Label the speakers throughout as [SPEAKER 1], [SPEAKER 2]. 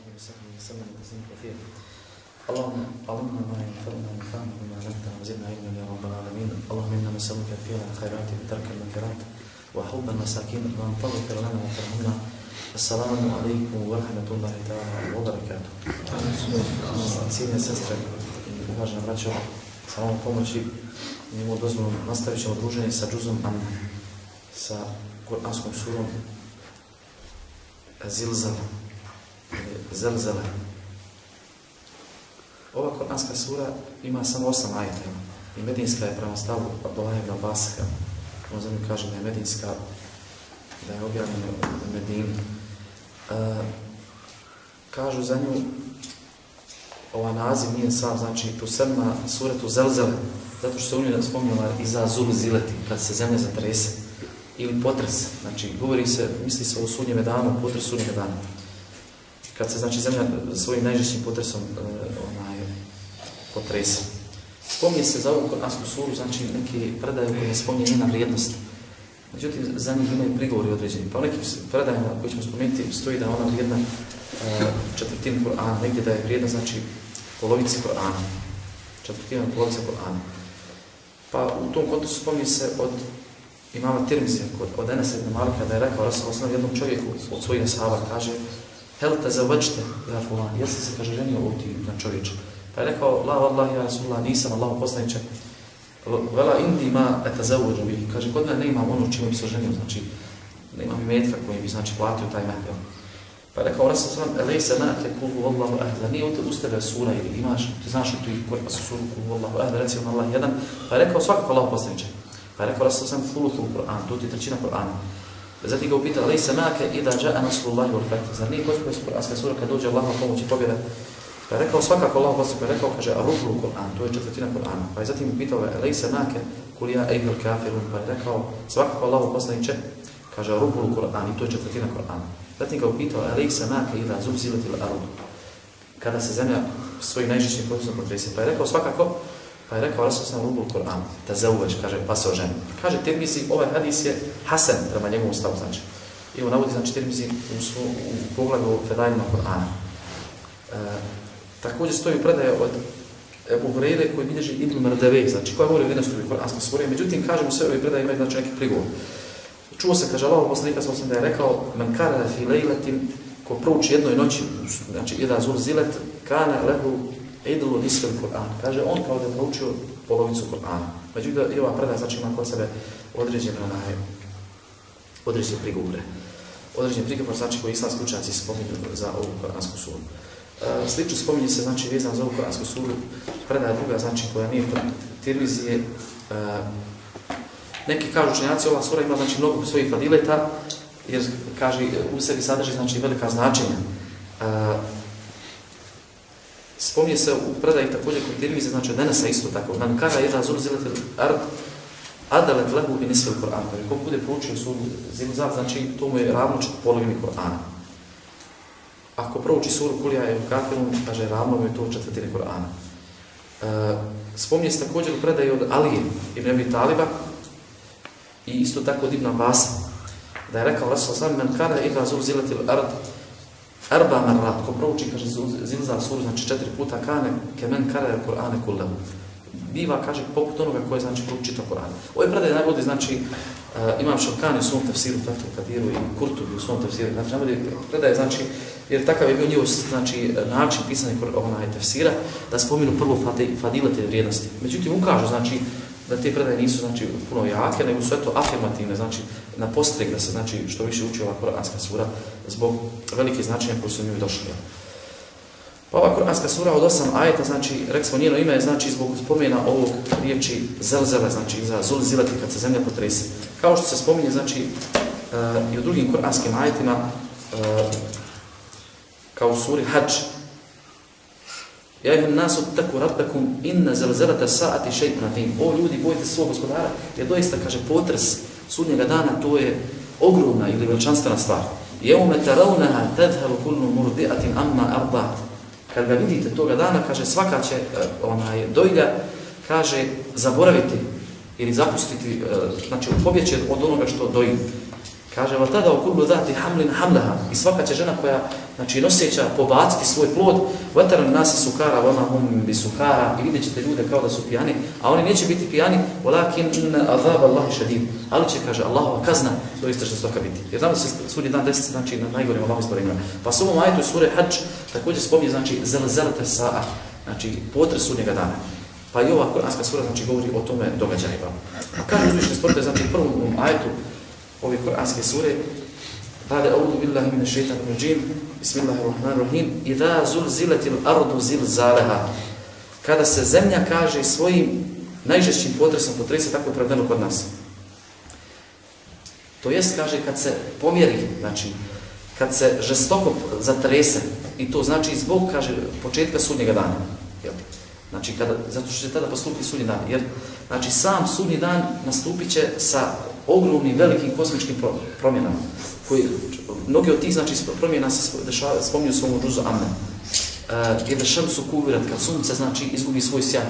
[SPEAKER 1] وآله وصحبه وسلم تسليما كثيرا اللهم علمنا ما ينفعنا وانفعنا بما علمتنا وزدنا علما يا رب العالمين اللهم انا نسالك فعل الخيرات وترك المنكرات وحب المساكين وان تغفر لنا وترحمنا السلام عليكم ورحمة الله تعالى وبركاته. Cijenje sestre, uvažena braćo, sa ovom pomoći njegovu dozvolu nastavit ćemo druženje sa džuzom Amma, sa Kur'anskom surom Zilzala, zelzele. Ova koranska sura ima samo osam ajeta i medinska je prema stavu Abdullah ibn Abbasika. On za nju kaže da je medinska, da je objavljena u Medini. E, kažu za nju ova naziv nije sam, znači tu sedma suretu Zelzele, zato što se u njoj spominjala i za zul zileti, kad se zemlja zatrese, ili potres, znači govori se, misli se o sudnjeme danu, potres sudnjeme danu. Kad se znači zemlja svojim najžešćim potresom uh, onaj, potresa. Spominje se za ovu koransku suru, znači neki predaje koji ne spominje njena vrijednost. Međutim, za njih imaju prigovori određeni. Pa u nekim predajama koji ćemo spomenuti stoji da ona vrijedna e, uh, četvrtina Korana, negdje da je vrijedna, znači polovici Kur'ana. Četvrtina polovica Kur'ana. Pa u tom kontekstu spominje se od imama Tirmizija, kod, od Enesa ibn Malika, da je rekao Rasul osnov jednom čovjeku od svojih sahaba, kaže Hel te zavačte, ja fulan, jesi se, kaže, ženio u ti na čovječe? Pa je rekao, la vallah, ja Rasulullah, nisam Allah poslaniče. Vela indi ma eta zavođu bih. Kaže, kod mene ne imam ono čime bi se ženio, znači, ne imam i koji bi, znači, platio taj mehbel. Pa je rekao, Rasul sallam, elej se nake kulhu vallahu ahda, nije uz tebe sura ili imaš, ti znaš li tu koja pa su suru kuhu vallahu ahda, reci on Allah jedan. Pa je rekao, svakako Allah poslaniče. Pa je rekao, Rasul sallam, thuluthu Kur'an, to ti trećina Kur'ana. Zatim ga upitao, lej se i da ja'a nasrullahi wal fatih. Zar nije kod su Kur'anska sura kad dođe Allahova pomoć i pobjeda? Pa je rekao, svakako Allah poslaniče, pa je rekao, kaže, arublu Kur'an, to je četvrtina Kur'ana. Pa je zatim upitao, lej se nake kulija ejhel kafirun, pa je rekao, svakako Allah poslaniče, kaže, arublu Kur'an, i to je četvrtina Kur'ana. Zatim ga upitao, lej se nake zub zubzilati il arud. Kada se zemlja svojim najžišnjim potisom potrese. Pa je rekao svakako, pa je rekao Rasul sam rubul Kur'an, da zauveć, kaže, pa se oženi. Kaže, Tirmizi, ovaj hadis je Hasan prema njegovom stavu, znači. I on navodi, znači, Tirmizi u, svo, u pogledu Fedajnima Kur'ana. E, također stoji predaje od Ebu Hureyre koji bilježi Ibn Mardeve, znači koja govori o u Kur'anskoj suri. Međutim, kažemo sve ove predaje imaju znači neki prigovor. Čuo se, kaže Allah, poslanika sam da je rekao, man kara fi lejletin, ko prouči jednoj noći, znači jedan zur zilet, kana lehu Edlu nisvel Kur'an. Kaže, on kao da je proučio polovicu Kur'ana. Međutim, i ova predaja znači ima kod sebe određene, onaj, određene prigovore. Određene prigovore znači koji islamski učenci spominju za ovu Kur'ansku suru. Uh, slično spominje se, znači, vezan za ovu Kur'ansku suru, predaja druga, znači, koja nije televizije, uh, Neki kažu učenjaci, ova sura ima znači mnogo svojih fadileta, jer kaže u sebi sadrži znači velika značenja. Uh, spominje se u predaji također kod Tirmize, znači od Enesa isto tako. Man kara jedna zur zilet ard adalet lehu bi nisve u Koranu. Ko bude proučio suru zilzat, znači to mu je ravno čet polovini Korana. Ako prouči suru kulija je u kafiru, kaže ravno mu je to četvrtine Korana. E, spominje se također u predaji od Alije ibn Abi Taliba, I isto tako od Ibn Abbas, Da je rekao Rasul sam men kada ila zur zilatil ard Erba marrat. Ko prouči, kaže, Zinzal suru, znači četiri puta kane, kemen kare Kur'ane kullahu. Biva, kaže, poput onoga koje znači proučita Kur'an. Ovo je predaj znači, uh, imam Šalkani u svom tefsiru, Fethu Kadiru i Kurtubi u svom tefsiru. Znači, najvodi predaje, znači, jer takav je bio njihov znači, način pisanja onaj tefsira, da spominu prvo fadilete vrijednosti. Međutim, ukažu, znači, da te predaje nisu znači puno jake, nego su eto afirmativne, znači na postreg da se znači što više uči ova Kur'anska sura zbog velike značenja koje su njoj došli. Pa ova Kur'anska sura od osam ajeta, znači, rekli smo njeno ime, znači zbog spomena ovog riječi zelzele, znači za zulzilati kad se zemlja potresi. Kao što se spominje, znači, e, i u drugim Kur'anskim ajetima, e, kao u suri Hadž, Ja ih nasu tako rabbekum inna zelzelata sa'ati šeitna tim. O ljudi, bojite svog gospodara, jer doista, kaže, potres sudnjega dana, to je ogromna ili veličanstvena stvar. Jevme taravnaha tadhalu kullu murdi'atin amma ardat. Kad ga vidite toga dana, kaže, svaka će e, onaj dojlja, kaže, zaboraviti ili zapustiti, e, znači, pobjeće od onoga što doji. Kaže, va tada okullu dati hamlin hamlaha. I svaka će žena koja, znači, noseća pobaciti svoj plod, vataran nasi sukara, vama hum bi sukara, i vidjet ćete ljude kao da su pijani, a oni neće biti pijani, volakin azab Allahi šadim. Ali će, kaže, Allahova kazna, to isto što stoka biti. Jer znamo se sudnji dan deset, znači, na najgorim Allahom izborima. Pa s ovom ajetu sure Hajj također spominje, znači, zelzelete sa'a, znači, potres sudnjega dana. Pa i ova Kur'anska sura, znači, govori o tome događajima. Pa kaže uzvišni sporte, znači, prvom ajetu, ove Kur'anske sure. Bade audu billahi mine šeitan rajim. Bismillahirrahmanirrahim. Ida zulziletil ardu zilzaleha. Kada se zemlja kaže svojim najžešćim potresom potrese, tako je pravdeno kod nas. To jest, kaže, kad se pomjeri, znači, kad se žestoko zatrese, i to znači zbog, kaže, početka sudnjega dana. Jel? Znači, kada, zato što će tada postupiti sudnji dan. Jer, znači, sam sudnji dan nastupit će sa ogromnim, velikim kosmičkim promjenama. Koji, mnogi od tih znači, promjena se dešava, spominju svom ruzu Amen. E, uh, Ida šemsu kuvirat, kad sunce znači, izgubi svoj sjaj.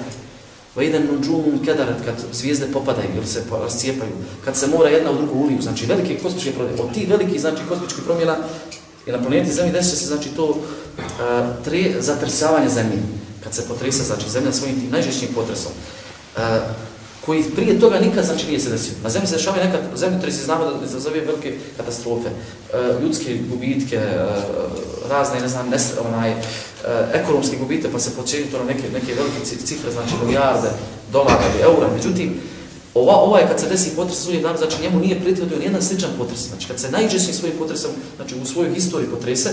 [SPEAKER 1] Va iden nuđumun kedaret, kad zvijezde popadaju ili se rascijepaju. Kad se mora jedna u drugu uliju, znači velike kosmičke promjene. Od tih velikih znači, kosmičkih promjena i na planeti Zemlji desit se znači, to uh, tre, zatrsavanje Zemlje. Kad se potresa znači, Zemlja svojim tim najžešćim potresom. Uh, koji prije toga nikad znači nije se desio. Na zemlji se dešavaju nekad zemljotresi, znamo da izazove velike katastrofe, e, ljudske gubitke, e, razne, ne znam, nes, onaj, e, ekonomske gubite, pa se počinju to na neke, neke velike cifre, znači milijarde dolara ili eura. Međutim, ova, ova je kad se desi potres u dan, znači njemu nije pritvodio nijedan sličan potres. Znači kad se najđešnji svojim potresom, znači u svojoj historiji potrese,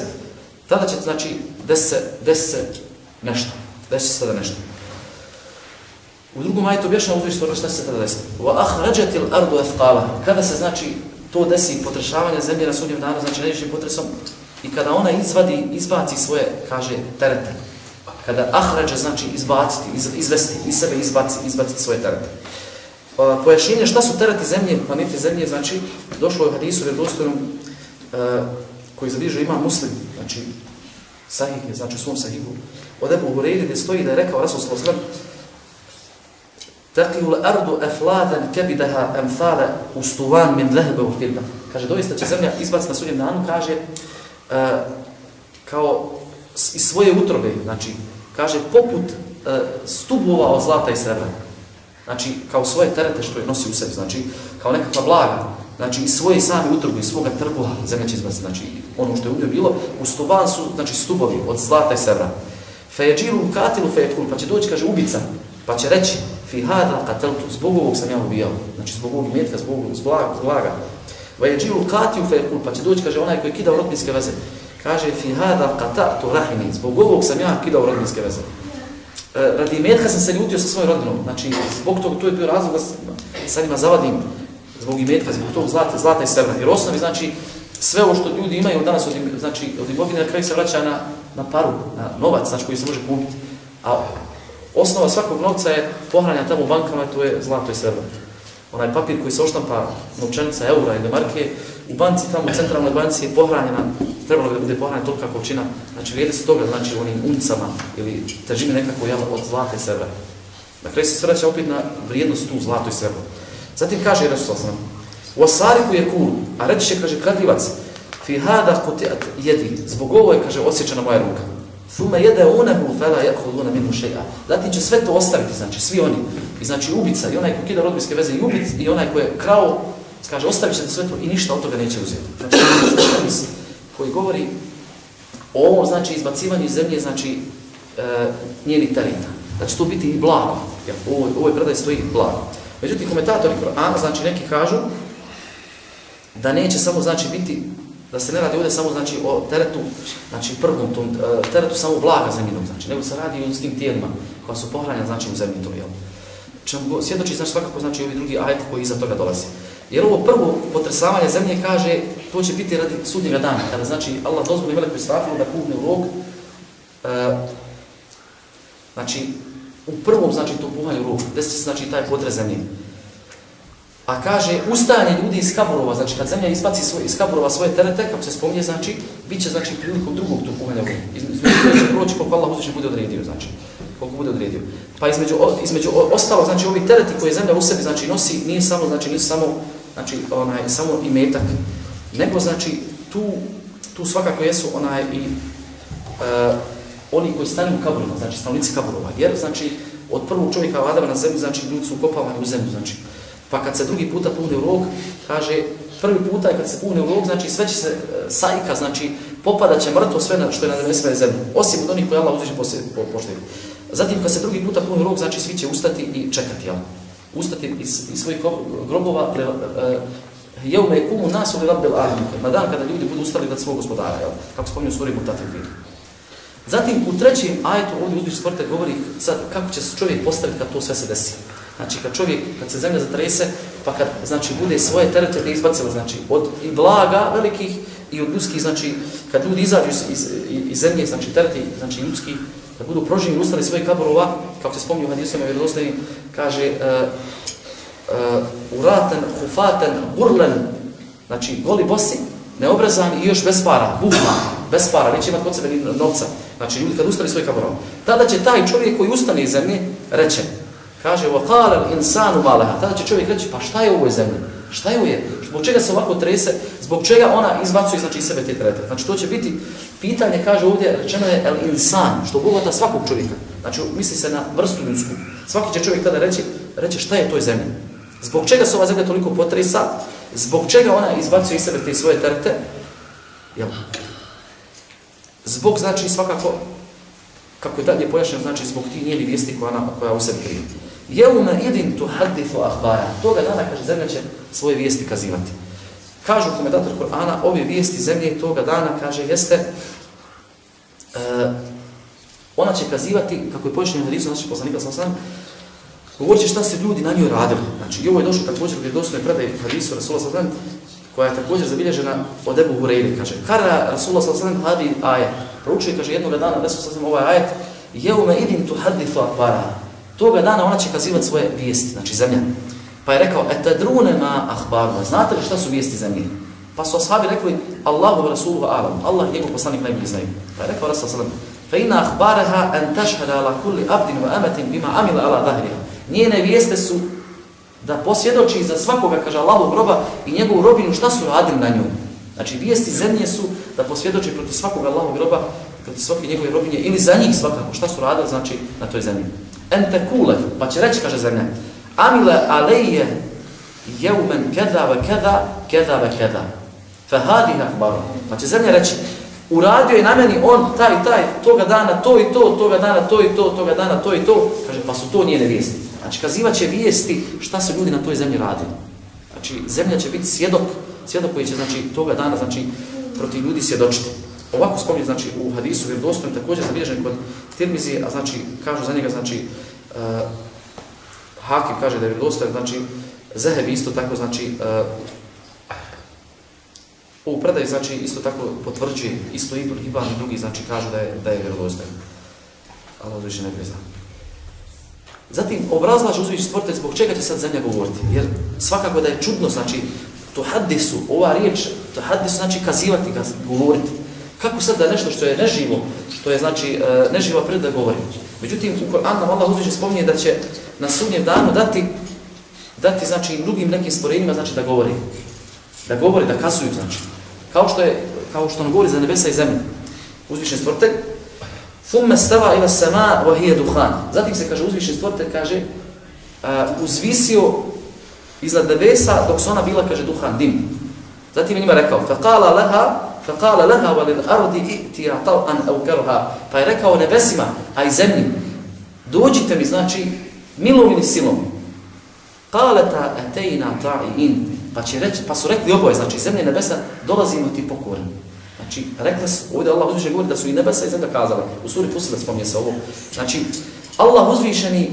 [SPEAKER 1] tada će, znači, desi se, desi se nešto. Desi se sada nešto. U drugom ajetu objašnjava uzviš stvarno šta se tada desi. Wa ahrađatil ardu. Kada se znači to desi potrešavanje zemlje na sudnjem danu, znači najvišim potresom, i kada ona izvadi, izbaci svoje, kaže, terete. Kada ahrađa znači izbaciti, iz, izvesti, iz sebe izbaci, izbaciti svoje terete. Pa, pojašnjenje šta su tereti zemlje, planete zemlje, znači, došlo je u hadisu vjerodostojnom eh, koji zabiže ima muslim, znači, sahih je, znači u svom sahihu, od Ebu Hureyri gdje stoji da je rekao Rasul Sallam, Taqiyul ardu afladan kebidaha emfale ustuvan min lehebe wa firda. Kaže doista će zemlja izbac na sudnjem danu, kaže uh, kao iz svoje utrobe, znači kaže poput uh, stubova od zlata i srebra. Znači kao svoje terete što je nosi u sebi, znači kao nekakva blaga, znači iz svoje same utrobe, iz svoga trbuha zemlja će izbaciti, znači ono što je u bilo, u stuban su znači stubovi od zlata i srebra. Fejeđiru katilu qatilu pa će doći kaže ubica, pa će reći fi hada qataltu, zbog ovog sam ja ubijao. Znači zbog ovog metka zbog ovog zblaga zblaga. Va yajilu qatiu fa yaqul pa će doći kaže onaj koji kida rodbinske veze. Kaže fi hada qata'tu rahimi zbog ovog sam ja kidao rodbinske veze. E, radi metka sam se ljutio sa svojom rodinom. Znači zbog tog to je bio razlog da sa njima zavadim. Zbog imetka zbog tog zlata zlata i srebra jer osnovi znači sve ovo što ljudi imaju danas od znači od imovine na kraju se vraća na na paru na novac znači koji se može kupiti. A Osnova svakog novca je pohranja tamo u bankama, to je zlato i srebro. Onaj papir koji se oštampa novčanica eura ili marke, u banci tamo u centralnoj banci je pohranjena, trebalo bi da bude pohranjena tolika količina, znači vrijedi se toga, znači u onim uncama ili težini nekako jel, od zlata i srebra. Dakle, se svraća opet na vrijednost tu zlato i srebro. Zatim kaže Resul Sassan, u asariku je kul, a reći će, kaže, kradivac, fi hada kutiat jedi, zbog ovo je, kaže, osjećana moja ruka. Thumma yad'unahu fala ya'khuduna minhu shay'a. Zatim će sve to ostaviti, znači svi oni. I znači ubica i onaj ko kida rodbinske veze i ubic i onaj ko je krao, kaže ostavit će sve to i ništa od toga neće uzeti. Znači koji govori o ovom znači izbacivanju iz zemlje, znači e, nije ni tarita. Znači to biti i blago. Ja, u ovoj, ovoj predaj stoji blago. Međutim, komentatori Korana, znači neki kažu da neće samo znači biti da se ne radi ovdje samo znači o teretu, znači prvom tom e, teretu samo blaga zemljinog, znači nego se radi o ljudskim tijelima koja su pohranjena znači u zemlji to, je. Čemu svjedoči znači svakako znači ovi drugi ajet koji iza toga dolazi. Jer ovo prvo potresavanje zemlje kaže to će biti radi sudnjega dana, kada znači Allah dozvoli veliku Israfilu da kuhne u rog, e, znači u prvom znači to puhanju rog, desi se znači taj potres zemlje. A kaže, ustajanje ljudi iz kaburova, znači kad zemlja izbaci svoj, iz kaburova svoje terete, kako se spominje, znači, bit će znači, prilikom drugog tu kuhanja vode. Između će proći koliko Allah uzviše bude odredio, znači, koliko bude odredio. Pa između, između ostalo, znači, ovi tereti koje zemlja u sebi, znači, nosi, nije samo, znači, nije samo, znači, onaj, samo i metak, nego znači tu, tu svakako jesu onaj i uh, oni koji stanu u kaburima, znači stanovnici kaburova. Jer znači od prvog čovjeka Adama na zemlji, znači ljudi su ukopavani u zemlju, znači. Pa kad se drugi puta pune u rog, kaže, prvi puta je kad se pune u rog, znači sve će se uh, sajka, znači popadat će mrtvo sve na, što je na nebesme zemlju, Osim od onih koji Allah uzviše po, poštaju. Zatim kad se drugi puta pune u rog, znači svi će ustati i čekati, jel? Ustati iz, iz svojih grobova, pre, e, je kumu nas uli rabbil alamin. Na dan kada ljudi budu ustali da svog gospodara, jel? Kako spominju suri Mutatil Zatim u trećem ajetu ovdje uzviš stvorite govori sad kako će se čovjek postaviti kad to sve se desi. Znači kad čovjek, kad se zemlja zatrese, pa kad znači bude svoje terete da izbacila, znači od i blaga velikih i od ljudskih, znači kad ljudi izađu iz, iz, iz zemlje, znači tereti, znači ljudski, da budu proživni i ustali svoje kaborova, kako se spomnio u hadisima vjerodostojni, kaže uh, uh, uraten, hufaten, burlen, znači goli bosi, neobrazan i još bez para, buhma, bez para, neće imati kod sebe ni novca. Znači ljudi kad ustali svoje kaborova, tada će taj čovjek koji ustane iz zemlje reći, kaže, وَقَالَ الْإِنسَانُ مَالَهَا Tada će čovjek reći, pa šta je u ovoj zemlji? Šta je ovo je? Zbog čega se ovako trese? Zbog čega ona izbacuje znači, sebe te trete? Znači to će biti pitanje, kaže ovdje, rečeno je el insan, što bogata svakog čovjeka. Znači misli se na vrstu ljudsku. Svaki će čovjek tada reći, reći šta je toj zemlji? Zbog čega se ova zemlja toliko potresa? Zbog čega ona izbacuje iz sebe te svoje terete? Jel? Zbog, znači, svakako, kako je dalje pojašnjeno, znači, zbog ti njeni vijesti koja, ona, koja u sebi krije. Jeuma idin tu hadithu ahbara. Toga dana, kaže, zemlja će svoje vijesti kazivati. Kažu komentator Kur'ana, ove vijesti zemlje toga dana, kaže, jeste, uh, ona će kazivati, kako je pojašnjeno hadisu, znači, poslanika sam sam, Govorit će šta se ljudi na njoj radili. Znači, i ovo je došlo također u vjerodostojnoj predaji hadisu Rasulullah sallam, koja je također zabilježena od Ebu Hureyri, kaže, kara Rasulullah sallam hadi ajet. Proučuje, kaže, jednog dana Rasulullah sallam ovaj ajet, jeume idin tu hadithu ahbara. Toga dana ona će kazivati svoje vijesti, znači zemlja. Pa je rekao, etadrune ma ahbaruna, znate li šta su vijesti zemlje? Pa su ashabi rekli, Allahu ve Rasuluhu alam, Allah i njegov poslanik najbolji znaju. Pa je rekao Rasulullah sallam, fa inna ahbaraha an tashhada ala kulli abdin wa amatin bima amila ala dahriha. Njene vijeste su da posvjedoči za svakoga, kaže Allahu groba i njegovu robinu šta su radili na njoj. Znači vijesti zemlje su da posvjedoči protiv svakog Allahu groba, protiv svake njegove robinje ili za njih svakako šta su radili znači na toj zemlji. Ente kule, pa će reći, kaže zemlja, amile aleje jeumen keda ve keda, keda ve keda. Fahadi hakbaru. Pa će zemlja reći, uradio je na meni on taj taj toga dana to i to, toga dana to i to, toga dana to i to. Kaže, pa su to njene vijesti. Znači, kazivat će vijesti šta su ljudi na toj zemlji radili. Znači, zemlja će biti svjedok, svjedok koji će, znači, toga dana, znači, protiv ljudi svjedočiti. Ovako spominje, znači, u hadisu, jer dostojno također zabilježen kod Tirmizi, a znači, kažu za njega, znači, uh, Hakim kaže da je dostojno, znači, Zeheb isto tako, znači, uh, u predaj, znači, isto tako potvrđuje, isto Ibn i drugi, znači, kažu da je, da je vjerodostojno. Allah uzviše ne prizna. Zatim obrazlaže uzviš stvorite zbog čega će sad zemlja govoriti. Jer svakako da je čudno, znači, to hadisu, ova riječ, to hadisu znači kazivati, govoriti. Kako sad da nešto što je neživo, što je znači e, neživa pred da govori. Međutim, u Koranu nam Allah uzviše spominje da će na sudnjem danu dati, dati znači drugim nekim stvorenjima znači da govori. Da govori, da kasuju znači. Kao što je, kao što nam govori za nebesa i zemlju. Uzvišen stvoritelj, Thumme stava ila sama wa hiya duhan. Zatim se kaže uzvišen stvoritelj kaže uh, uzvisio iznad nebesa dok su ona bila kaže duhan dim. Zatim je njima rekao faqala laha fa qala laha wa lil ardi i'ti ta'an aw karha. Pa je rekao nebesima a i zemlji dođite mi znači milom ili silom. Qalata atayna ta'in. Pa će reći pa su rekli oboje znači zemlja i nebesa dolazimo ti pokorni. Znači, rekli su, ovdje Allah uzvišen govori da su i nebesa i zemlja kazali. U suri Fusile spominje se ovo. Znači, Allah uzvišeni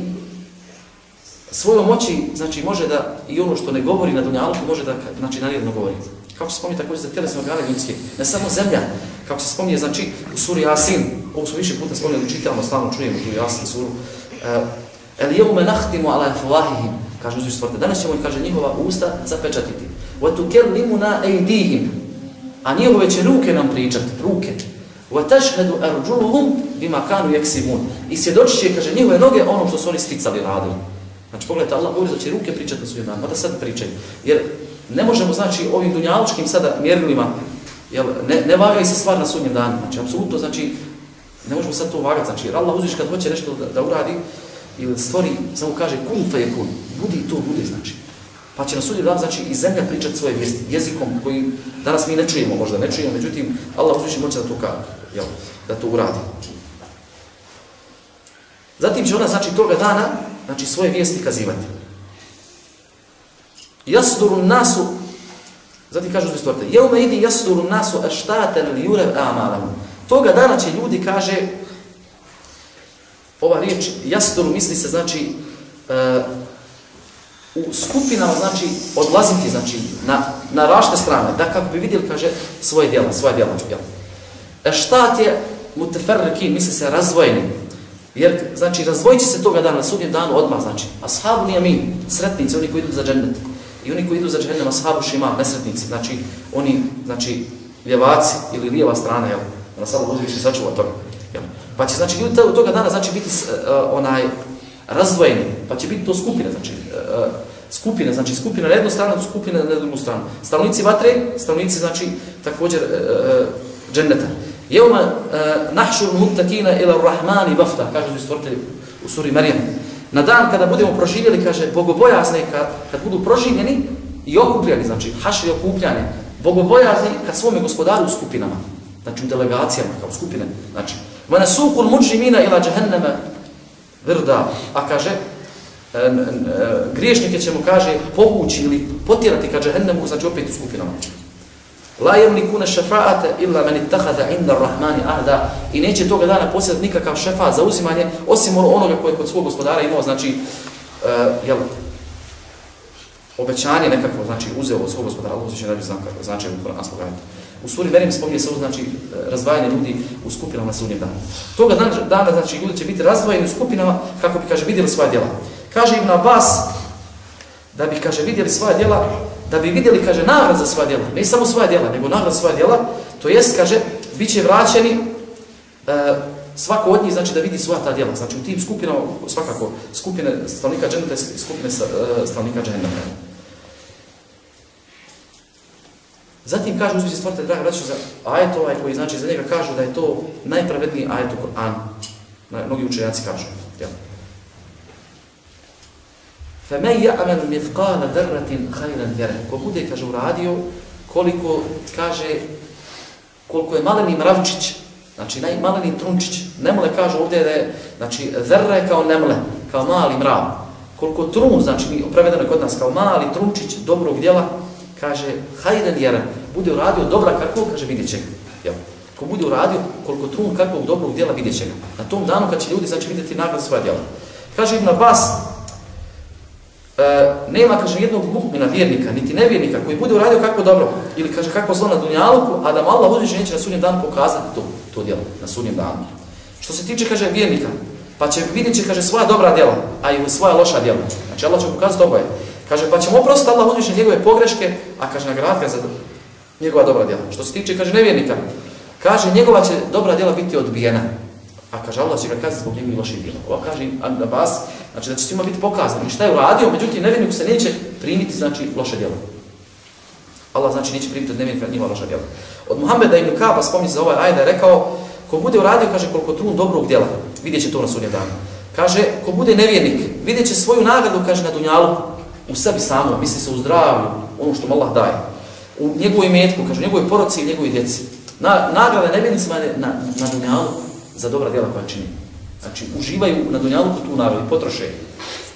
[SPEAKER 1] svojom moći, znači, može da i ono što ne govori na Dunjaluku, može da, znači, naredno govori kako se spominje također za tjelesne organe ljudske, ne samo zemlja, kako se spominje, znači, u suri Asin, ovo smo više puta spominjali, čitamo, stalno čujemo tu Asin suru, e, el jeu me nahtimo ala fulahihim, kaže uzviš stvorite, danas ćemo, kaže, njihova usta zapečatiti, wa tu kel limuna ejdihim, a njihove će ruke nam pričati, ruke, wa tashhadu arđuluhum bima kanu jeksimun, i svjedočit će, kaže, njihove noge ono što su oni sticali radili. Znači, pogledajte, Allah govori da će ruke pričati na svima, pa da sad pričaju. Jer ne možemo, znači, ovim dunjalučkim sada mjerilima, jel, ne, ne vagaj se stvar na sudnjem danu. Znači, apsolutno, znači, ne možemo sad to vagati. Znači, jer Allah uzviš kad hoće nešto da, da uradi, ili stvori, samo kaže, kun fe je kun, budi to, bude, znači. Pa će na sudnjem danu, znači, i zemlja pričat svoje vijesti, jezikom koji danas mi ne čujemo, možda ne čujemo, međutim, Allah uzviš moće da to ka, jel, da to uradi. Zatim će ona, znači, toga dana, znači, svoje vijesti kazivati. Jasduru nasu, zatim kažu zbog stvorite, jeume idi jasduru nasu eštaten li jurev amalam. Toga dana će ljudi, kaže, ova riječ, jasduru misli se, znači, e, u skupinama, znači, odlaziti, znači, na, na rašte strane, da kako bi vidjeli, kaže, svoje djela, svoje djela, znači, jel? Eštat je muteferriki, misli se, razvojeni, Jer, znači, razvojit će se toga dana, na sudnjem danu odmah, znači, ashabu amin, sretnici, oni koji idu za džennet, i oni koji idu za džennet, ashabu šima, nesretnici, znači, oni, znači, ljevaci ili lijeva strana, jel, na sada uzviši sačuva toga, jel. Pa će, znači, ljudi toga dana, znači, biti uh, onaj, razdvojeni, pa će biti to skupine, znači, uh, skupine, znači, skupina na jednu stranu, skupina na drugu stranu. Stanovnici vatre, stanovnici, znači, također, uh, dženneta. Jevma uh, nahšur mutakina ila rahmani bafta, kaže stvoritelj u suri Marijem. Na dan kada budemo proživjeli, kaže, bogobojazni, kad, kad budu proživljeni i okupljeni, znači, hašri okupljani, bogobojazni kad svome gospodaru u skupinama, znači u delegacijama, kao skupine, znači, vana sukul muđimina ila džahenneme vrda, a kaže, e, e, griješnike ćemo, kaže, povući ili potjerati ka džahennemu, znači opet u skupinama. La yamlikuna shafa'ata illa man ittakhadha 'inda ar-rahmani ahda. I neće toga dana posjedati nikakav šefa za uzimanje osim ono- onoga koji je kod svog gospodara imao, znači uh, jel obećanje nekako, znači uzeo od svog gospodara, Allah uzviše znam kako znači u Koranskog ajeta. U suri Merim spominje se znači e, razdvajanje ljudi u skupinama na sudnjem danu. Toga dana, dana znači ljudi će biti razdvojeni u skupinama kako bi kaže vidjeli svoja djela. Kaže Ibn Abbas da bi kaže vidjeli svoja djela da bi vidjeli, kaže, nagrad za svoja djela, ne samo svoja djela, nego nagrad za svoja djela, to jest, kaže, bit će vraćeni e, svako od njih, znači da vidi svoja ta djela. Znači u tim skupinama, svakako, skupine stanovnika dženeta i skupine e, stanovnika dženeta. Zatim kaže uzvići stvorite, draga braću, za ajet ovaj koji znači za njega kažu da je to najpravedniji ajet u Koranu. Mnogi učenjaci kažu. Jel? فَمَنْ يَعْمَلْ مِثْقَالَ ذَرَّةٍ خَيْرًا يَرَهُ Ko bude, kaže, uradio, koliko, kaže, koliko je maleni mravčić, znači najmaleni trunčić, nemle kaže ovdje da je, znači, zerre kao nemle, kao mali mrav. Koliko trun, znači, prevedeno je kod nas, kao mali trunčić dobrog djela, kaže, hajden jera, bude uradio dobra kako, kaže, vidjet će ga. Ko bude uradio koliko trun kakvog dobrog djela, vidjet će ga. Na tom danu kad će ljudi, znači, vidjeti nagrad svoja djela. Kaže Ibn Abbas, e, nema, kaže, jednog mu'mina vjernika, niti nevjernika, koji bude uradio kako dobro, ili kaže kako zlo na dunjaluku, a da Allah uzviše neće na sudnjem danu pokazati to, to djelo, na sudnjem danu. Što se tiče, kaže, vjernika, pa će vidjet će, kaže, svoja dobra djela, a i svoja loša djela. Znači, Allah će pokazati oboje. Kaže, pa ćemo oprostiti Allah uzviše njegove pogreške, a kaže, nagrad ga za njegova dobra djela. Što se tiče, kaže, nevjernika, kaže, njegova će dobra djela biti odbijena. A kaže, Allah će ga kazati zbog njegovih loših djela. Ova kaže Abbas, znači da će svima biti pokazano. I šta je uradio, međutim, nevjerniku se neće primiti, znači, loše djelo. Allah znači neće primiti od nevjernika njima loša djela. Od Muhammeda ibn Kaba spomni za ovaj ajda rekao, ko bude uradio, kaže, koliko trun dobrog djela, vidjet će to na sudnjem danu. Kaže, ko bude nevjernik, vidjet će svoju nagradu, kaže, na dunjalu, u sebi samo, misli se u zdravlju, ono što mu Allah daje. U njegovoj metku, kaže, u njegovoj poroci i njegovoj djeci. Na, nagrada nevjernicima je na, na dunjalu, za dobra djela koja čini. Znači, uživaju na dunjaluku tu narod i potroše.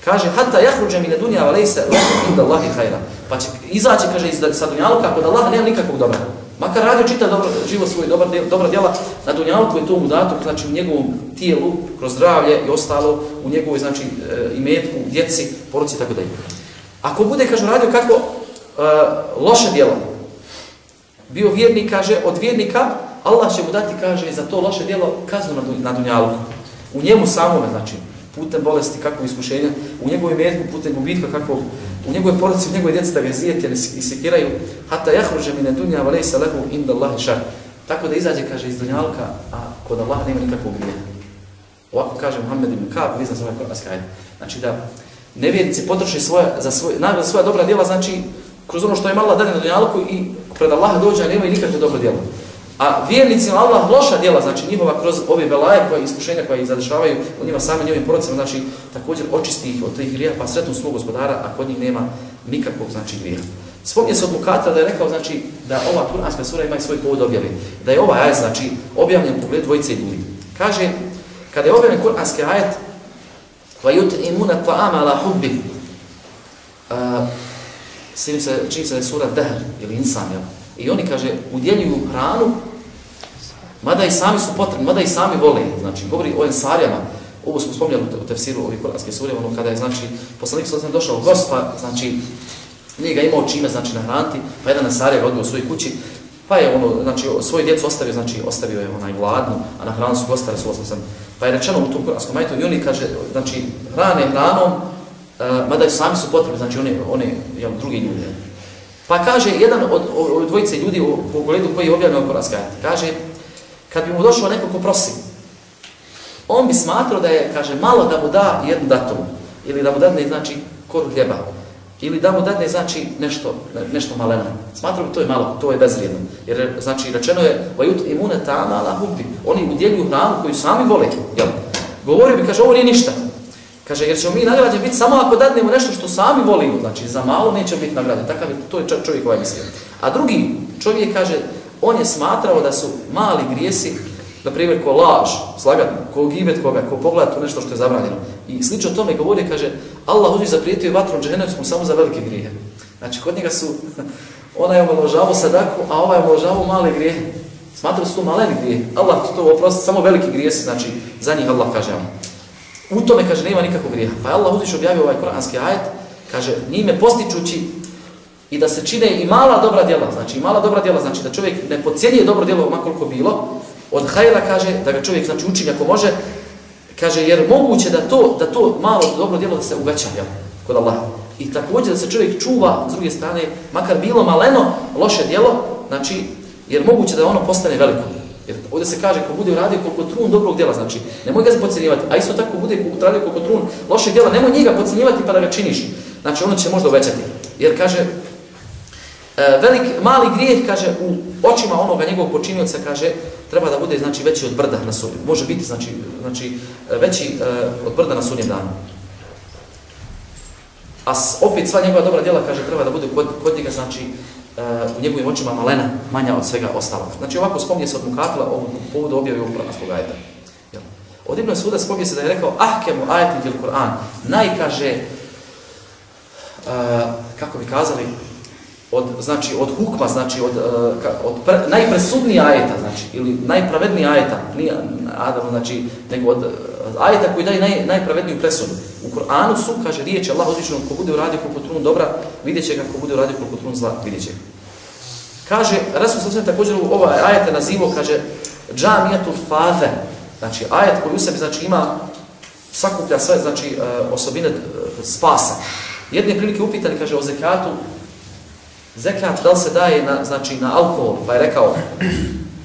[SPEAKER 1] Kaže, hata jahruđe mi na dunja, ali se lehu inda Allahi hajra. Pa će izaći, kaže, iz, sa dunjaluka, kod Allaha nema nikakvog dobra. Makar radio čita dobro, živo svoj dobar dobra djela, na dunjaluku je to mu dato, znači u njegovom tijelu, kroz zdravlje i ostalo, u njegovoj, znači, e, imetku, djeci, poruci i tako dalje. Ako bude, kaže, radio kako e, loše djelo, bio vjernik, kaže, od vjernika, Allah će mu dati, kaže, za to loše djelo kaznu na, na. U njemu samome, znači, putem bolesti, kakvog iskušenja, u njegovoj metku, putem gubitka, kakvog, u njegovoj porodici, u njegovoj djeci da ga zijete i sekiraju, hata jahruže mine dunja, valej se lehu inda Allahi šar. Tako da izađe, kaže, iz dunjalka, a kod Allaha nema nikakvog grijeha. Ovako kaže Muhammed ibn Kaab, vi znam ovaj koranski ajde. Znači da nevjernici potroše svoja, za svoj, nagrada svoja dobra djela, znači kroz ono što je Allah dane na dunjalku i pred Allaha dođe, a nema i nikakve dobro djelo. A vjernicima Allah loša djela, znači njihova kroz ove belaje koje iskušenja koje ih zadešavaju u njima samim njihovim porodicama, znači također očisti ih od tih grija, pa sretnu svog gospodara, a kod njih nema nikakvog znači grija. Spomnije se od Mukata da je rekao znači da ova kuranska sura ima i svoj povod objavi. Da je ovaj ajet znači objavljen u pogledu dvojice ljudi. Kaže, kada je objavljen kuranski ajet, وَيُتْعِمُونَ طَعَمَ عَلَى حُبِّهِ uh, se, čini se da je sura Dehr ili Insan, jel? I oni, kaže, udjeljuju hranu, mada i sami su potrebni, mada i sami vole. Znači, govori o ensarijama. Ovo smo spomnjali u tefsiru ovih kuranske sure, ono kada je, znači, poslanik su sam došao u gost, pa, znači, nije ga imao čime, znači, nahraniti, pa jedan ensarija ga odbio u svoj kući, pa je ono, znači, svoju djecu ostavio, znači, ostavio je onaj gladnu, a na hranu su gostare su osam Pa je rečeno u tom kuranskom majtu i oni kaže, znači, hrane hranom, uh, mada i sami su potrebni, znači, oni, oni, jel, drugi ljudi. Pa kaže, jedan od, od, od dvojice ljudi u pogledu koji je objavljeno kuranski kaže, kad bi mu došao neko ko prosi, on bi smatrao da je, kaže, malo da mu da jednu datum, ili da mu dadne, znači, koru hljeba, ili da mu dadne, znači, nešto, nešto maleno. Smatrao bi to je malo, to je bezvrijedno. Jer, znači, rečeno je, vajut imune tama la hubbi, oni udjeljuju hranu koju sami vole, jel? Govorio bi, kaže, ovo nije ništa. Kaže, jer ćemo mi nagrađeni biti samo ako dadnemo nešto što sami volimo, znači, za malo neće biti nagrađeni. Takav je, to je čovjek ovaj mislio. A drugi čovjek kaže, on je smatrao da su mali grijesi, na primjer, ko laž, slagat, ko gibet koga, ko pogleda to nešto što je zabranjeno. I slično tome govori, kaže, Allah uzvi zaprijetio vatrom džehenevskom samo za velike grije. Znači, kod njega su, ona je omaložavao sadaku, a ova je omaložavao male grije. Smatrao su to maleni grije. Allah to to oprosti, samo veliki grijesi, znači, za njih Allah kaže vam. U tome, kaže, nema nikakvog grija. Pa je Allah uzviš objavio ovaj koranski ajet, kaže, njime postičući i da se čine i mala dobra djela, znači i mala dobra djela, znači da čovjek ne pocijenije dobro djelo makoliko bilo, od hajla kaže da ga čovjek znači učini ako može, kaže jer moguće da to da to malo dobro djelo da se uveća jel, kod Allaha. I također da se čovjek čuva s druge strane, makar bilo maleno loše djelo, znači jer moguće da ono postane veliko. Jer ovdje se kaže ko bude uradio koliko trun dobrog djela, znači nemoj ga podcjenjivati, a isto tako bude uradio koliko trun lošeg djela, nemoj njega podcjenjivati pa da ga činiš. Znači ono će možda uvećati. Jer kaže E, velik, mali grijeh, kaže, u očima onoga njegovog počinioca, kaže, treba da bude, znači, veći od brda na sunjem. Može biti, znači, znači e, veći uh, od brda na sunjem danu. A s, opet sva njegova dobra djela, kaže, treba da bude kod, kod njega, znači, uh, u njegovim očima malena, manja od svega ostalog. Znači, ovako spomnije se od Mukatila o povodu objave ovog pranaskog ajeta. Od Ibn Suda spomnije se da je rekao, ahkemu ajetin fil Kur'an, najkaže, uh, kako bi kazali, od znači od hukma znači od e, od pre, najpresudniji ajeta znači ili najpravedniji ajeta nije Adam znači nego od ajeta koji daje naj, najpravedniju presudu. U Kur'anu su kaže riječ Allah uzvišeno ko bude uradio koliko trun dobra videće ga ko bude uradio koliko trun zla videće kaže Rasul sallallahu također u ova ajeta nazivo kaže džamijatul faze znači ajet koji u sebi znači ima sakuplja sve znači e, osobine e, spasa. Jedne prilike upitali kaže o zekatu Zekat da se daje na, znači, na alkohol? Pa je rekao,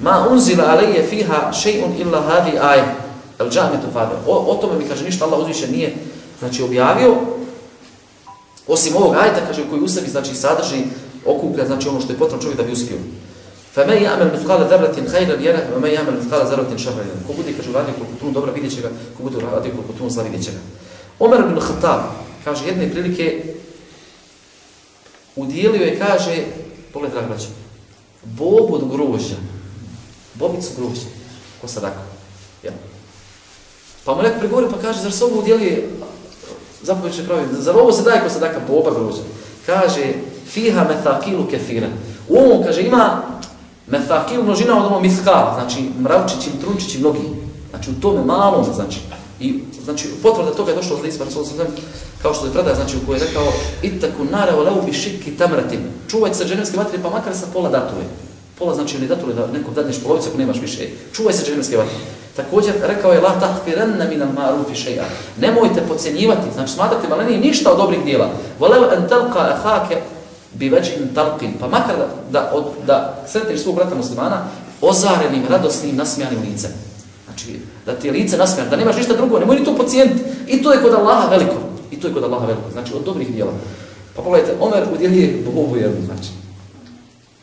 [SPEAKER 1] ma unzila alije fiha še'un illa hadi aj, el džahmetu fader. O, o tome mi kaže ništa, Allah uzviše nije znači, objavio, osim ovog ajta, kaže, koji u sebi znači, sadrži, okuplja, znači ono što je potrebno čovjek da bi uspio. Fa me ya'mal mithqala dharratin khayran yara wa man ya'mal mithqala dharratin sharran. Ko bude kaže uradio koliko puno dobra vidjet će ga, ko bude uradio koliko puno zla vidjet će ga. Omer bin Khattab kaže jedne prilike Udijelio je, kaže, pogled, dragi braći, bob od grožđa, bobicu grožđa, ko sadako. Ja. Pa mu neko prigovori, pa kaže, zar se ovo udjelio, zapovječe pravi, zar ovo se daje ko sadaka, boba grožđa? Kaže, fiha methakilu kefira. U ovom, kaže, ima methakilu množina od ono mithkal, znači mravčići, trunčići, mnogi. Znači, u tome malom, znači, i znači potvrda toga je došlo od Lisba pa Rasulullah kao što je prada znači u kojoj je rekao Itaku nara wa bi shikki tamratin. Čuvaj se dženevske vatre pa makar sa pola datule. Pola znači ili datule da nekom dadneš polovicu ako nemaš više. Čuvaj se dženevske vatre. Također rekao je la tahqiranna min al-ma'ruf shay'a. Nemojte podcjenjivati, znači smatrate maleni ništa od dobrih djela. Walau an talqa akhaka bi wajhin talqin. Pa makar da da, od, da sretneš svog brata muslimana ozarenim, radosnim, nasmijanim licem. Znači, da ti je lice nasmijano, da nemaš ništa drugo, nemoj ni to pacijent. I to je kod Allaha veliko. I to je kod Allaha veliko. Znači, od dobrih djela. Pa pogledajte, Omer udjeljuje ovu jednu, znači.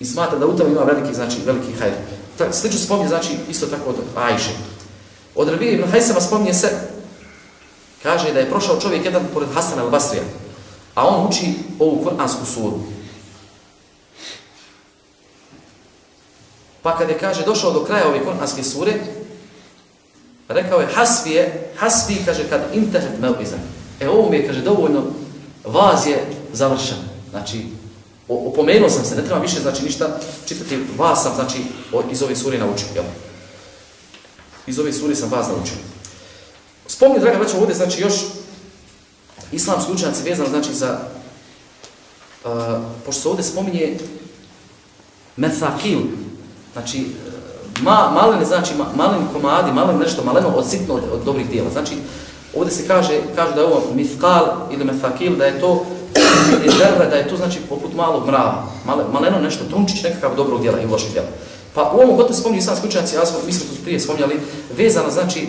[SPEAKER 1] I smatra da u tome ima veliki, znači, veliki hajr. Ta, slično spominje, znači, isto tako od Ajše. Od Rabije ibn Hajsama spominje se, kaže da je prošao čovjek jedan pored Hasana al-Basrija, a on uči ovu kuransku suru. Pa kad je, kaže, došao do kraja ove kuranske sure, rekao je, hasvije, hasvi, kaže, kad intehet melbiza. E, ovo mi je, kaže, dovoljno, vaz je završen. Znači, opomenuo sam se, ne treba više, znači, ništa čitati, vas sam, znači, iz ove sure naučio, jel? Iz ove sure sam vas naučio. Spomni, draga braća, ovdje, znači, još islamski učenjaci vezano, znači, za, uh, pošto se ovdje spominje methakil, znači, e, ma, malene, znači, ma, maleni komadi, maleni nešto, maleno od sitno od, od dobrih dijela. Znači, ovdje se kaže, kaže da je ovo mithkal ili mefakil, da je to ili derve, da je to znači poput malog mrava, male, maleno nešto, trunčić nekakav dobrog djela i lošeg djela. Pa u ovom gotovo spominju islamski učenjaci, ja smo, mi smo to prije spominjali, vezano znači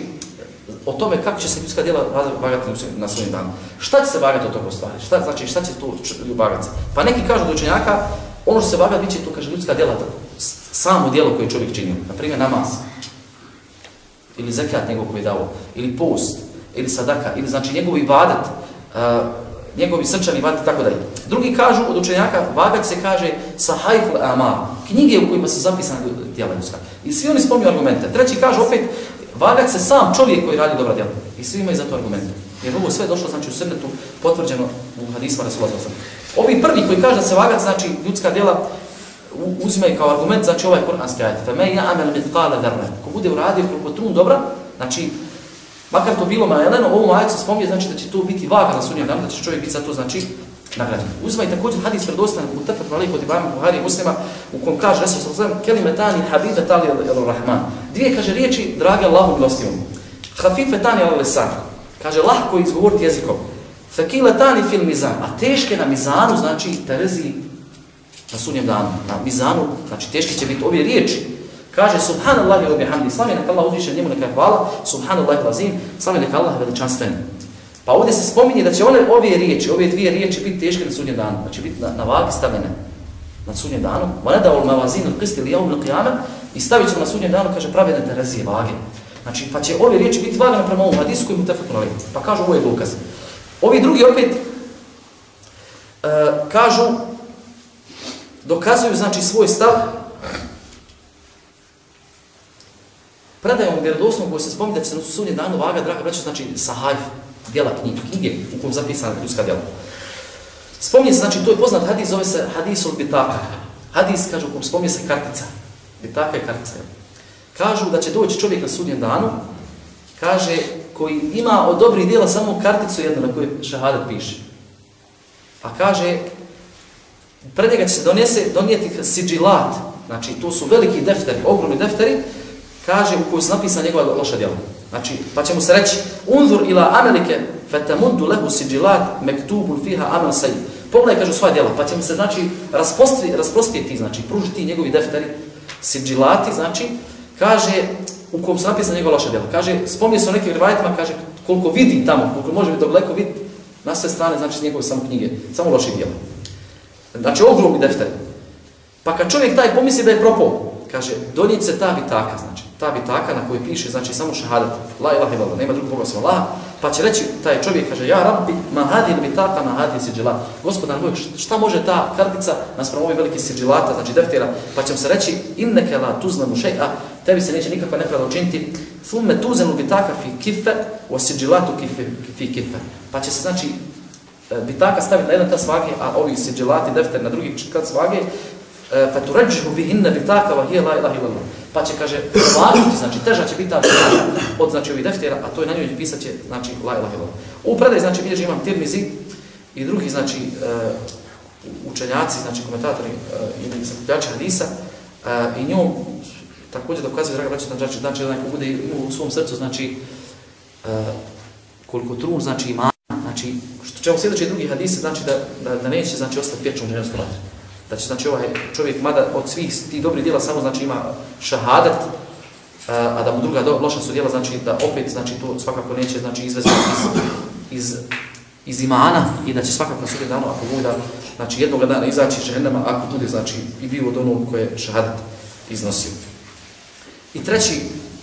[SPEAKER 1] o tome kako će se ljudska djela vagati na svojim danu. Šta će se vagati od toga stvari? Šta, znači, šta će tu vagati? Pa neki kažu od učenjaka, ono što se vaga, bit će to, kaže, ljudska djela, samo djelo koje čovjek činio. Naprimjer, namaz. Ili zekat njegov koji je dao. Ili post. Ili sadaka. Ili, znači, njegov ibadet. Uh, njegovi srčani ibadet, tako dalje. Drugi kažu od učenjaka, vagat se kaže sahajful amal. Knjige u kojima su zapisane djela ljudska. I svi oni spomnju argumente. Treći kaže opet, vagat se sam čovjek koji radi dobra djela. I svi imaju za to argumente. Jer ovo sve došlo, znači, u srnetu, potvrđeno u hadisma Rasulullah Ovi prvi koji kaže da se vagat, znači, ljudska djela, uzme kao argument, znači, ovaj kuranski ajet. Fa me ya'mal mithqala darne. Ko bude uradio koliko trun dobra, znači, makar to bilo maleno, ovom ajetu se spominje, znači, da će to biti vaga na sudnjem danu, da će čovjek biti za to, znači, nagrađen. Uzimaju također hadis predostan u tefat malik od Ibrahima Buhari muslima, u kom kaže, Resul sallam, kelimetani habibe tali al-Rahman. Dvije, kaže, riječi, drage Allahu milostivom. Hafifetani al-Lesan. Kaže, lahko izgovoriti jezikom. Fakiletani fil mizan. A teške na mizanu, znači, terezi na sunnjem danu, na mizanu, znači teški će biti ove riječi. Kaže subhanallahi wa bihamdi, slavim neka Allah uzviše njemu neka hvala, subhanallahi lazim, slavim neka Allah veličanstven. Pa ovdje se spominje da će one ove riječi, ove dvije riječi biti teške na sudnjem danu, znači biti na, na vagi stavljene na sudnjem danu. Ona da ul mavazinu al qisti li yawm al-qiyama i stavit ćemo na sudnjem danu kaže pravedne terazije vage. Znači pa će ove riječi biti vagane prema ovom hadisku i mu tefakun. Pa kažu ovo je dokaz. Ovi drugi opet uh, kažu dokazuju znači svoj stav predajom vjerodosnom koji se spominje da će se na sunnje danu vaga, draga braća, znači sahajf, djela knjige, knjige u kom zapisana ljudska djela. Spominje se, znači, to je poznat hadis, zove se hadis od bitaka. Hadis, kaže, u kom spominje se kartica. Bitaka je kartica. Kažu da će doći čovjek na sudnjem danu, kaže, koji ima od dobrih djela samo karticu jednu na kojoj šahadat piše. A kaže, pred njega će se donese, donijeti siđilat, znači to su veliki defteri, ogromni defteri, kaže u koju su napisana njegova loša djela. Znači, pa će mu se reći, unzur ila amelike, fetamundu lehu siđilat, mektubun fiha amel sajid. Pogledaj, kaže, svoja djela, pa će mu se, znači, rasprostiti, znači, pružiti njegovi defteri, siđilati, znači, kaže, u kom se napisana njegova loša djela. Kaže, spomnije se o nekim rivajetima, kaže, koliko vidi tamo, koliko može biti daleko vidi, na sve strane, znači, njegove samo knjige, samo loše djela. Znači, ogromni deftari. Pa kad čovjek taj pomisli da je propao, kaže, donijet se ta bitaka, znači, ta bitaka na kojoj piše, znači, samo šahadat, la ilaha illallah, nema drugog Boga sam Allah, pa će reći, taj čovjek kaže, ja rabbi, ma hadil bitaka, ma hadil siđilat. Gospodar moj, šta može ta kartica, naspram ovih velike siđilata, znači deftera, pa će se reći, inneke la tuznamu še'a, tebi se neće nikakva nepravda učiniti, thumme tuzenu bitaka fi kife, o siđilatu kife, fi kife. Pa će se, znači, e, bitaka staviti na jedan ta svage, a ovi siđilati, defter na drugi kad svage, e, fa tuređihu bitaka wa hiya la ilaha illallah. Pa će, kaže, važiti, znači, teža će biti ta od, znači, ovih deftera, a to je na njoj pisat će, znači, la ilaha illallah. U predaj, znači, bilježi imam tirmizi i drugi, znači, e, učenjaci, znači, komentatori e, i ili sakupljači hadisa, e, i njom također dokazuje, draga braća, znači, znači, onaj ko bude u svom srcu, znači, koliko trun, znači, ima, znači, što čemu sljedeći drugi hadisi, znači da, da, da neće znači, ostati vječno u dženevskom vatru. Da će znači, ovaj čovjek, mada od svih ti dobri djela samo znači, ima šahadat, e, a da mu druga do, loša su djela, znači da opet znači, to svakako neće znači, izvesti iz, iz iz imana i da će svakako na sudnjem danu, ako bude, znači jednog dana izaći iz džehennema, ako bude, znači, i bio od onog koje je šahadat iznosio. I treći,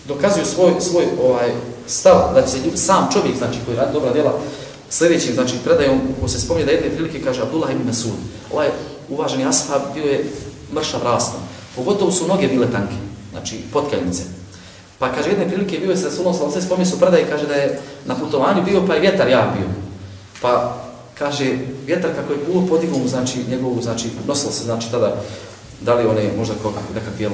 [SPEAKER 1] dokazuju svoj, svoj ovaj stav, da će ljub, sam čovjek, znači, koji radi dobra djela, sljedećim, znači, predajom, ko se spomni da jedne prilike, kaže Abdullah ibn Masud, ovaj uvaženi ashab bio je mršav rastom. pogotovo su noge bile tanke, znači, potkeljnice. Pa kaže, jedne prilike bio je sa Rasulom, sa sve spomnije su predaje, kaže da je na putovanju bio, pa je vjetar ja bio. Pa kaže, vjetar kako je puo podigao mu, znači, njegovu, znači, nosilo se, znači, tada, da li one možda kao nekakve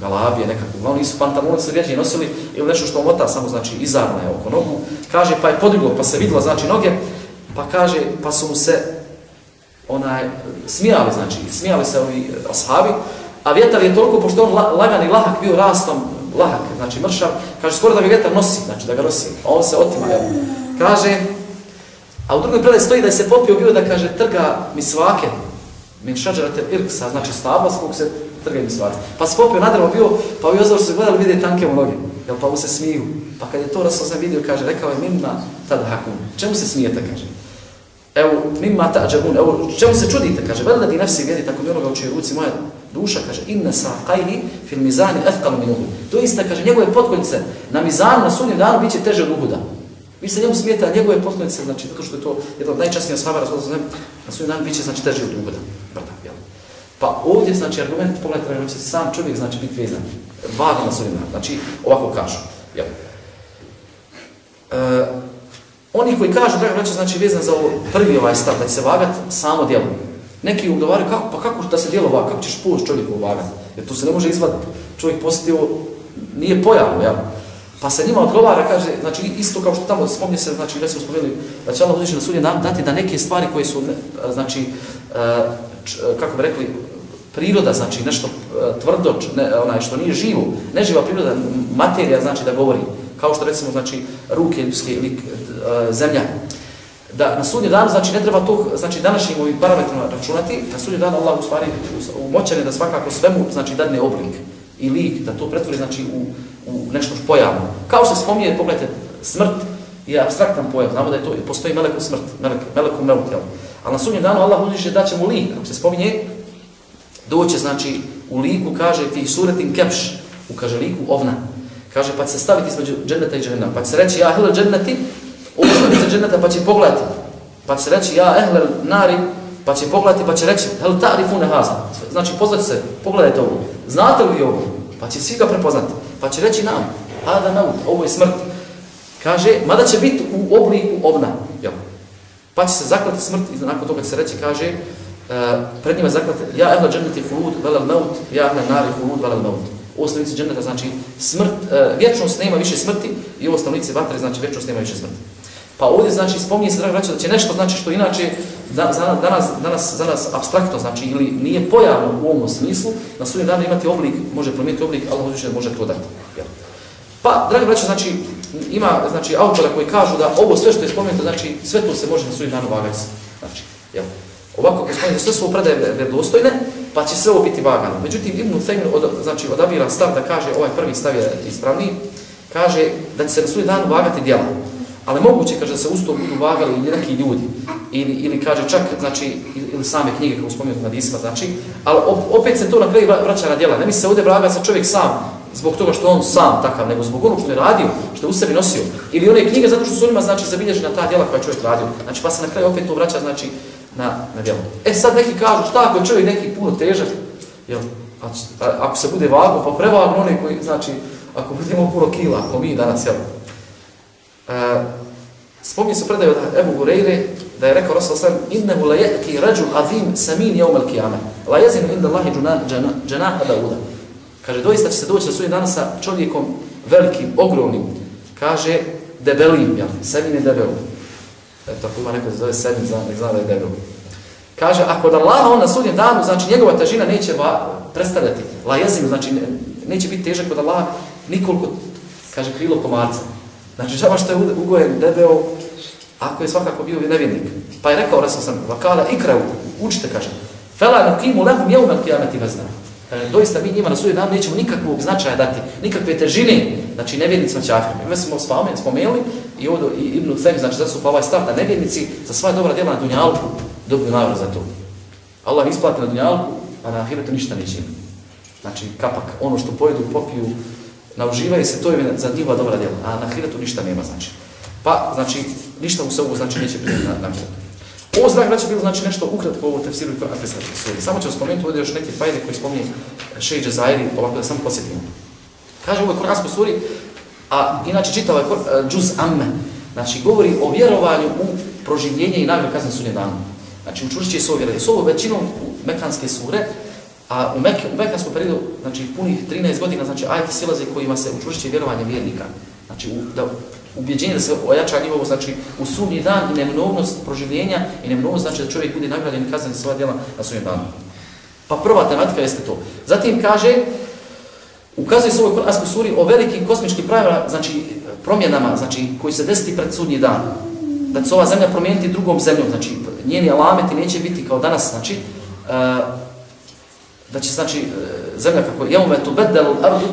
[SPEAKER 1] galabije, nekakve, uglavnom nisu pantalone se rijeđe nosili ili nešto što omota samo znači izarno je oko nogu, kaže pa je podiglo pa se vidjela znači noge, pa kaže pa su mu se onaj smijali znači, smijali se ovi e, ashabi, a vjetar je toliko pošto on lagan i lahak bio rastom, lahak, znači mršav, kaže skoro da ga vjetar nosi, znači da ga nosi, a on se otima, jel? Kaže, a u drugoj predaj stoji da je se popio bio da kaže trga mi svake, min šađarate irksa, znači stabla s kog se mi svake. Pa se popio nadrvo bio, pa ovi ozor su gledali, vide tanke u noge, jel pa mu se smiju. Pa kad je to Rasul sam vidio, kaže, rekao je minna tada hakun. Čemu se smijete, kaže? Evo, mimma ta'đabun, evo, čemu se čudite, kaže, veli da di nefsi vjedi, tako mi onoga uči ruci moja duša, kaže, inna saqajhi fil mizani ethkalu min uhud. To isto, kaže, njegove potkonjice na mizanu, na sunnjem danu, bit će teže od uhuda. Vi se njemu smijete, a njegove potkonjice, znači, zato što je to jedan od najčasnija svaba, Rasul na sunnjem danu, bit će, znači, teže od uhuda. Brda, jel? Pa ovdje, znači, argument, pogledajte, znači, sam čovjek, znači, biti vezan. Vaga na svojim Znači, ovako kažu. Jel? E, oni koji kažu, da znači, znači, vezan za ovo prvi ovaj stav, da će se vagati samo djelo. Neki ugovaraju, kako, pa kako da se djelo vaga, kako ćeš poći čovjeku vagati? Jer to se ne može izvaditi. Čovjek posjetio, nije pojavno, jel? Pa se njima odgovara, kaže, znači, isto kao što tamo spomnje se, znači, već smo spomenuli, da će Allah uzviši na sudje dati da neke stvari koje su, znači, e, kako bi rekli, priroda, znači nešto e, tvrdo, ne, onaj što nije živo, neživa priroda, materija znači da govori, kao što recimo znači ruke ljudske ili e, zemlja. Da na sudnji dan znači ne treba to znači današnjim ovim parametrima računati, na sudnji dan Allah u stvari u da svakako svemu znači dadne oblik i lik da to pretvori znači u, u nešto pojavno. Kao što se spominje, pogledajte, smrt je abstraktan pojam, znamo da je to postoji meleku smrt, melek meleku melt, jel? Ali na sudnjem danu Allah uzviše da će mu lik, kako se spominje, doće, znači, u liku, kaže, ti suretin kepš, u kaže liku ovna. Kaže, pa će se staviti između dženneta i dženneta, pa će se reći, ja ehlel dženneti, ovo se dženneta, pa će pogledati. Pa će se reći, ja ehle nari, pa će pogledati, pa će reći, hel ta'rifune haza. Znači, pozvati se, pogledajte ovo. Znate li ovo? Pa će svi ga prepoznati. Pa će reći nam, hada naut, ovo je smrt. Kaže, mada će biti u obliku ovna. Jel? Pa će se zaklati smrt i nakon toga se reći, kaže, uh, pred njima zaklati, ja ehla dženneti hulud velel maut, ja ehla nari hulud velel maut. Ovo osnovnici dženeta znači smrt, uh, vječnost nema više smrti i ovo osnovnici vatre znači vječnost nema više smrti. Pa ovdje znači spominje se drago da će nešto znači što inače da, za, danas, danas, za nas abstraktno znači ili nije pojavno u ovom smislu, na sudnjem danu imati oblik, može promijeniti oblik, ali može to dati. Jel? Pa, dragi braćo, znači, ima znači, autora koji kažu da ovo sve što je spomenuto, znači, sve to se može na sudnjem danu vagati. Znači, jel? Ovako, ako spomenuto, sve su predaje vredostojne, pa će sve ovo biti vagano. Međutim, Ibn Thaymin od, znači, odabira stav da kaže, ovaj prvi stav je ispravniji, kaže da će se na svoj dan vagati djela. Ali moguće, kaže, da se usto budu vagali ili neki ljudi, ili, ili kaže čak, znači, ili same knjige, kako spomenuto na disma, znači, ali opet se to na kraju vraća na djela. Ne misli se ovdje vraga sa čovjek sam, zbog toga što on sam takav, nego zbog onog što je radio, što je u sebi nosio. Ili one knjige zato što su onima znači, zabilježena ta djela koja čovjek radio. Znači pa se na kraju opet to vraća znači, na, na djelo. E sad neki kažu šta ako čovjek neki puno težak, jel? A, a, ako se bude vago, pa prevagno oni koji, znači, ako budemo puno kila, ako mi danas, jel? E, Spomni se predaju od Ebu Gureyre da je rekao Rasul sallam innehu la je'ki rajul azim samin yawm al kijame, la jezinu inda Allahi džanaha Dauda Kaže, doista će se doći na svoj dan sa čovjekom velikim, ogromnim. Kaže, debelim, jel, semin je debel. Eto, ako ima neko da zove semin, zna, nek zna da je debel. Kaže, ako da Allah on na sudnjem danu, znači njegova težina neće va, predstavljati. La jezim, znači neće biti težak kod Allah nikoliko, kaže, krilo komarca. Znači, žava što je ugojen debeo, ako je svakako bio nevjednik. Pa je rekao, rekao sam, vakala ikrau, učite, kaže, fela nukimu lehum jeumel kijameti vezna. Kaže, doista mi njima na sudnjem danu nećemo nikakvog značaja dati, nikakve težine, znači nevjernicima čafirima. Mi smo spomenuli, spomenuli i ovdje i Ibn Fem, znači da su pa ovaj stav da nevjernici za svoje dobra djela na dunjalku dobiju nagrad za to. Allah isplati na dunjalku, a na ahiretu ništa neće imati. Znači, kapak, ono što pojedu, popiju, nauživaju se, to je za njihova dobra djela, a na ahiretu ništa nema, znači. Pa, znači, ništa u se znači neće biti na, na ahiretu. Ovo znak braća bilo znači nešto ukratko ovo tefsiru i Kur'an suri. Samo ćemo spomenuti ovdje još neke fajde koji spominje Šeji Džazairi, ovako da samo posjetimo. Kaže u ovoj Kur'anskoj suri, a inače čitava je e, Džuz Amme, znači govori o vjerovanju u proživljenje i nagradu kazne sunje dana. Znači učvršće se ovjere. Su ovo većinom u mekanske sure, a u, mek, u mekanskom periodu, znači punih 13 godina, znači ajte silaze kojima se učvršće vjerovanje vjernika. Znači u, da ubjeđenje da se ojača njihovo, znači u sudnji dan i neminovnost proživljenja i neminovnost znači da čovjek bude nagrađen i kazan svoja djela na sudnjem danu. Pa prva tematika jeste to. Zatim kaže, ukazuje se u ovoj Kur'anskoj suri o velikim kosmičkim pravima, znači promjenama, znači koji se desiti pred sudnji dan. Da će ova zemlja promijeniti drugom zemljom, znači njeni alameti neće biti kao danas, znači uh, da će znači e, zemlja kako je umetu bedel ardu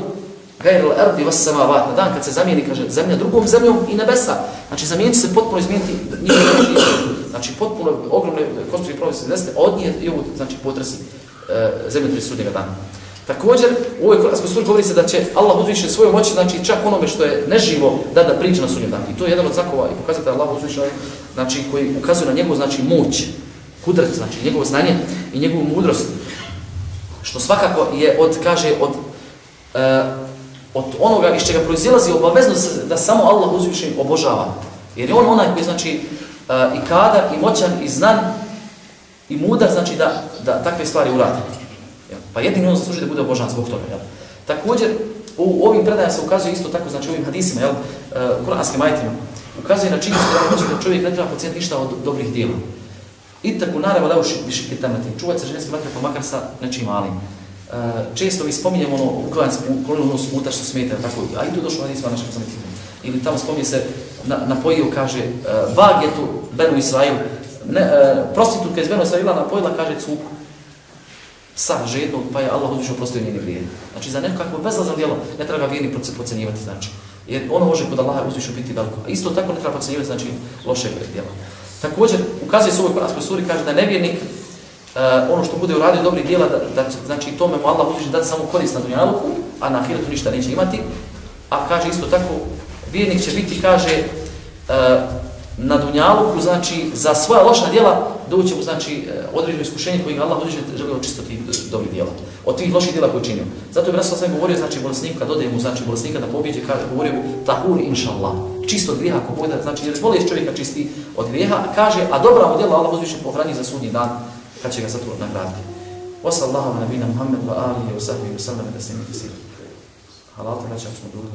[SPEAKER 1] Gajr al-ardi was samavat. Na dan kad se zamijeni, kaže, zemlja drugom zemljom i nebesa. Znači, zamijenit se potpuno izmijeniti njih Znači, potpuno ogromne kosmičke promjene se desne, od nje i ovo, znači, potresi e, zemlje tri sudnjega dana. Također, u ovoj kuranskoj suri govori se da će Allah uzviše svoju moći, znači čak onome što je neživo, da da priča na sudnjem danu. I to je jedan od znakova i pokazati Allah uzviše, znači, koji ukazuje na njegovu, znači, moć, kudret, znači, njegovo znanje i njegovu mudrost. Što svakako je od, kaže, od e, od onoga iz čega proizilazi obavezno da samo Allah uzvišen obožava. Jer je on onaj koji znači e, i kadar, i moćan, i znan, i mudar, znači da, da takve stvari uradi. Ja. Pa jedini on zasluži da bude obožan zbog toga. Jel? Također, u ovim predajama se ukazuje isto tako, znači ovim hadisima, jel, uh, kuranskim ajitima, ukazuje na činjenicu da, da čovjek ne treba pocijeti ništa od dobrih dijela. I tako naravno da uši više kitamati. Čuvat se ženske vatre pa makar sa nečim malim. Uh, često mi spominjemo ono uklanjanje kolonu smuta što smeta, tako, a i tu došlo na našeg našem samitima. Ili tamo spominje se, na, napojio, kaže, uh, bag je tu Benu Israil, ne, uh, prostitutka iz Benu Israila napojila, kaže, cuku, sa žednog, pa je Allah uzvišao prostio njeni grije. Znači, za nekakvo bezlazno djelo ne treba vjerni pocenjivati, znači. Jer ono može kod Allaha uzvišao biti veliko. A isto tako ne treba pocenjivati, znači, loše djela. Također, ukazuje se u ovoj kuranskoj suri, kaže da nevjernik uh, ono što bude uradio dobrih djela, da, da znači tome mu Allah uzviše dati samo korist na dunjaluku, a na ahiretu ništa neće imati. A kaže isto tako, vjernik će biti, kaže, uh, na dunjaluku, znači, za svoja loša djela doće mu, znači, e, određeno iskušenje kojim Allah određeno želi očistiti dobrih djela. Od tih loših djela koje činio. Zato je Rasul sam govorio, znači, bolesnik, kad ode mu, znači, bolesnika da pobjeđe, kaže, govorio mu, tahur, inša Allah, čisto od grijeha, ako pojeda, znači, jer bolest čovjeka čisti od grijeha, kaže, a dobra mu djela Allah uzviše pohrani za sudnji dan, kad će ga zato nagraditi. Osa sallahu nabina Muhammed wa alihi wa sahbihi wa sallam da se mi kisira. Halal te vraćam smo dugo.